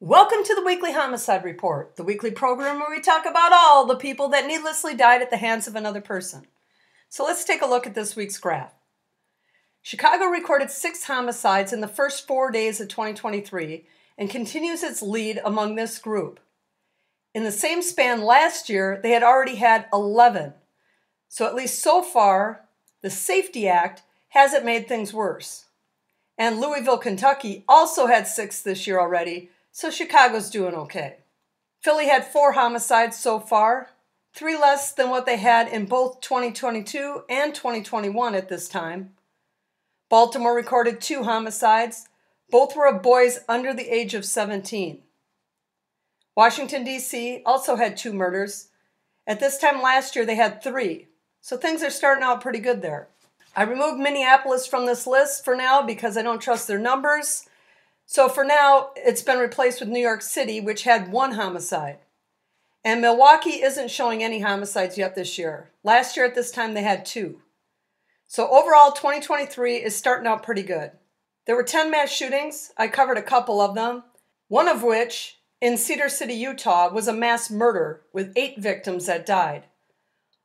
Welcome to the Weekly Homicide Report, the weekly program where we talk about all the people that needlessly died at the hands of another person. So let's take a look at this week's graph. Chicago recorded six homicides in the first four days of 2023 and continues its lead among this group. In the same span last year, they had already had 11. So, at least so far, the Safety Act hasn't made things worse. And Louisville, Kentucky also had six this year already, so Chicago's doing okay. Philly had four homicides so far, three less than what they had in both 2022 and 2021 at this time. Baltimore recorded two homicides. Both were of boys under the age of 17. Washington, D.C. also had two murders. At this time last year, they had three. So things are starting out pretty good there. I removed Minneapolis from this list for now because I don't trust their numbers. So for now, it's been replaced with New York City, which had one homicide. And Milwaukee isn't showing any homicides yet this year. Last year at this time, they had two. So overall, 2023 is starting out pretty good. There were 10 mass shootings. I covered a couple of them. One of which, in Cedar City, Utah, was a mass murder with eight victims that died.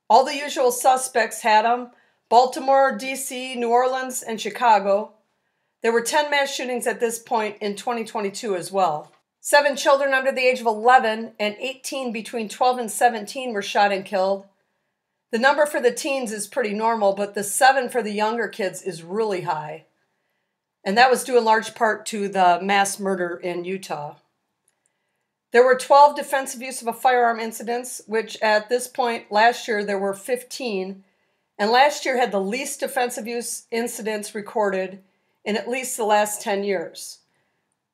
All the usual suspects had them Baltimore, D.C., New Orleans, and Chicago. There were 10 mass shootings at this point in 2022 as well. Seven children under the age of 11 and 18 between 12 and 17 were shot and killed. The number for the teens is pretty normal, but the seven for the younger kids is really high. And that was due in large part to the mass murder in Utah. There were 12 defensive use of a firearm incidents, which at this point last year there were 15. And last year had the least defensive use incidents recorded in at least the last 10 years.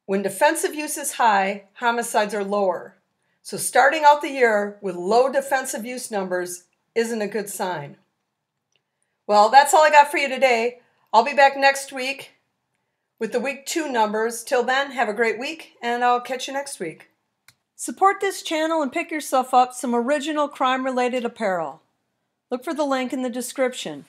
When defensive use is high, homicides are lower. So starting out the year with low defensive use numbers isn't a good sign. Well, that's all I got for you today. I'll be back next week with the week two numbers. Till then, have a great week, and I'll catch you next week. Support this channel and pick yourself up some original crime related apparel. Look for the link in the description.